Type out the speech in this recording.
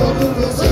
todo o